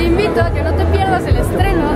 te invito a que no te pierdas el estreno